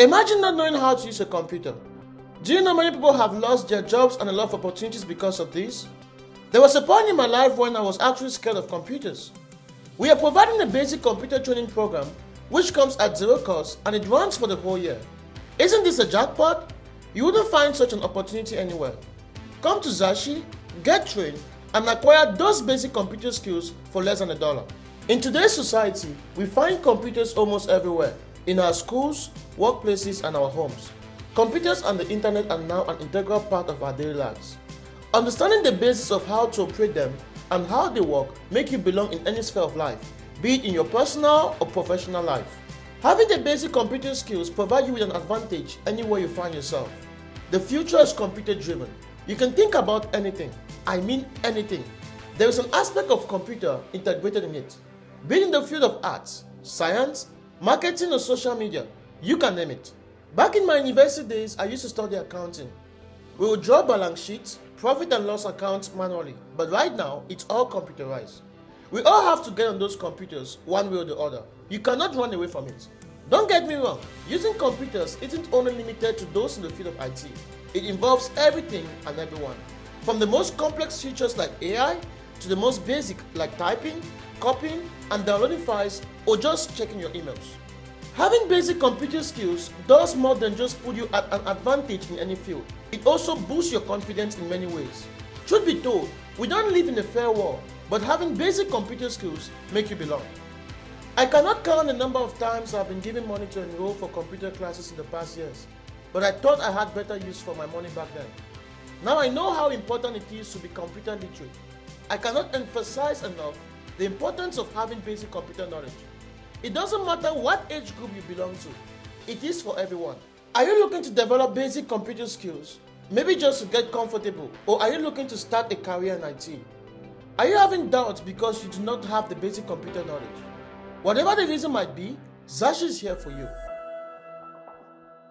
Imagine not knowing how to use a computer. Do you know many people have lost their jobs and a lot of opportunities because of this? There was a point in my life when I was actually scared of computers. We are providing a basic computer training program which comes at zero cost and it runs for the whole year. Isn't this a jackpot? You wouldn't find such an opportunity anywhere. Come to Xashy, get trained, and acquire those basic computer skills for less than a dollar. In today's society, we find computers almost everywhere in our schools, workplaces, and our homes. Computers and the internet are now an integral part of our daily lives. Understanding the basics of how to operate them and how they work make you belong in any sphere of life, be it in your personal or professional life. Having the basic computing skills provide you with an advantage anywhere you find yourself. The future is computer driven. You can think about anything. I mean anything. There is an aspect of computer integrated in it. Be it in the field of arts, science, marketing or social media, you can name it. Back in my university days, I used to study accounting. We would draw balance sheets, profit and loss accounts manually, but right now it's all computerized. We all have to get on those computers one way or the other. You cannot run away from it. Don't get me wrong, using computers isn't only limited to those in the field of IT. It involves everything and everyone. From the most complex features like AI to the most basic like typing, copying, and downloading files or just checking your emails. Having basic computer skills does more than just put you at an advantage in any field. It also boosts your confidence in many ways. Truth be told, we don't live in a fair world, but having basic computer skills make you belong. I cannot count the number of times I've been given money to enroll for computer classes in the past years, but I thought I had better use for my money back then. Now I know how important it is to be computer literate. I cannot emphasize enough the importance of having basic computer knowledge. It doesn't matter what age group you belong to, it is for everyone. Are you looking to develop basic computer skills? Maybe just to get comfortable, or are you looking to start a career in IT? Are you having doubts because you do not have the basic computer knowledge? Whatever the reason might be, Xashy is here for you.